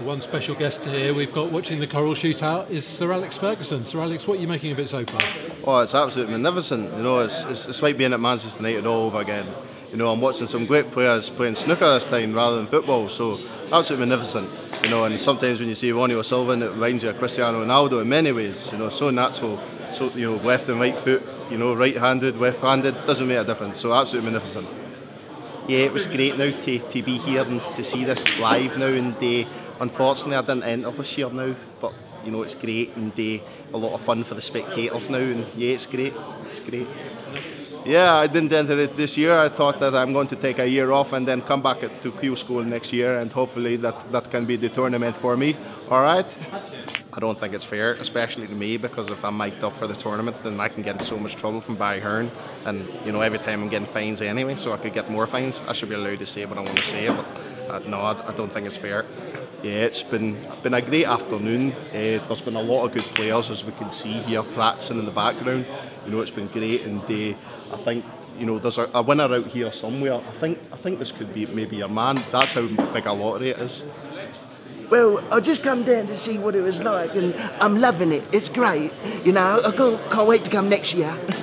One special guest here we've got watching the Coral Shootout is Sir Alex Ferguson. Sir Alex, what are you making of it so far? Oh, it's absolutely magnificent. You know, it's, it's, it's like being at Manchester United all over again. You know, I'm watching some great players playing snooker this time rather than football, so absolutely magnificent. You know, and sometimes when you see Ronnie O'Sullivan, it reminds you of Cristiano Ronaldo in many ways. You know, so natural, so you know, left and right foot. You know, right-handed, left-handed, doesn't make a difference. So absolutely magnificent. Yeah, it was great now to, to be here and to see this live now. And uh, unfortunately, I didn't enter this year now, but you know it's great and uh, a lot of fun for the spectators now. And yeah, it's great. It's great. Yeah, I didn't enter it this year. I thought that I'm going to take a year off and then come back to Q School next year, and hopefully that that can be the tournament for me. All right. I don't think it's fair, especially to me, because if I'm mic'd up for the tournament, then I can get in so much trouble from Barry Hearn. And, you know, every time I'm getting fines anyway, so I could get more fines. I should be allowed to say what I want to say, but uh, no, I, I, don't think it's fair. Yeah, it's been been a great afternoon. Uh, there's been a lot of good players, as we can see here, practicing in the background. You know, it's been great, and uh, I think you know there's a, a, winner out here somewhere. I think I think this could be maybe a man. That's how big a lottery it is. Well, I just come down to see what it was like, and I'm loving it. It's great. You know, I can't, can't wait to come next year.